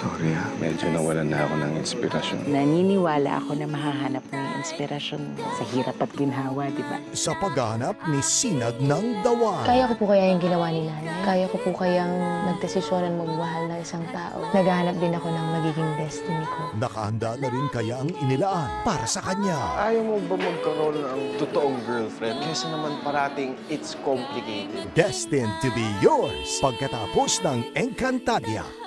Sorry ha, medyo nawalan na ako ng inspirasyon. Naniniwala ako na mahahanap mo yung inspirasyon sa hirap at ginhawa, di ba? Sa paghahanap ni Sinag ng Dawan. Kaya ko po kaya yung ginawa ni nanay. Kaya ko po kayang magdesisyonan magmahal ng isang tao. Naghahanap din ako ng magiging destiny ko. Nakahanda na rin kaya ang inilaan para sa kanya. Ayaw mo ba magkaroon ng totoong girlfriend? Kesa naman parating it's complicated. Destined to be yours pagkatapos ng Encantadia.